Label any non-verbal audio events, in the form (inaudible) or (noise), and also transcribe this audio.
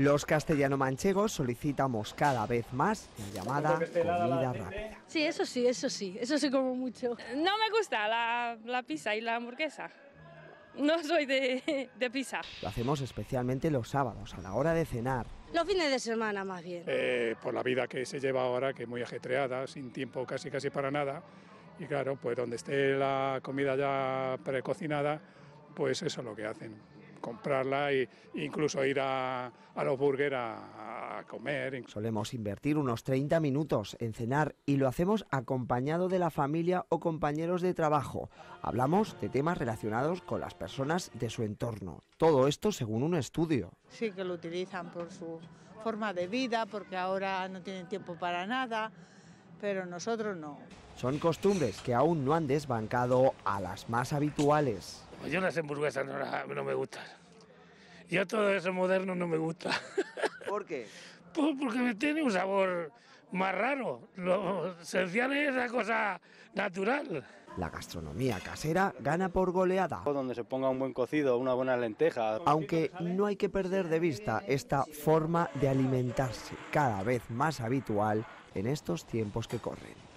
Los castellano-manchegos solicitamos cada vez más la llamada comida rápida. Sí, eso sí, eso sí, eso sí como mucho. No me gusta la, la pizza y la hamburguesa. No soy de, de pizza. Lo hacemos especialmente los sábados a la hora de cenar. Los fines de semana más bien. Eh, por la vida que se lleva ahora, que es muy ajetreada, sin tiempo casi casi para nada. Y claro, pues donde esté la comida ya precocinada, pues eso es lo que hacen, comprarla e incluso ir a, a los burgers a, a comer. Solemos invertir unos 30 minutos en cenar y lo hacemos acompañado de la familia o compañeros de trabajo. Hablamos de temas relacionados con las personas de su entorno. Todo esto según un estudio. Sí que lo utilizan por su forma de vida, porque ahora no tienen tiempo para nada, pero nosotros no. Son costumbres que aún no han desbancado a las más habituales. Yo las hamburguesas no, no me gustan. Yo todo eso moderno no me gusta. (laughs) ¿Por qué? Pues porque me tiene un sabor más raro. Lo esencial es la cosa natural. La gastronomía casera gana por goleada. Donde se ponga un buen cocido, una buena lenteja. Aunque no hay que perder de vista esta forma de alimentarse cada vez más habitual en estos tiempos que corren.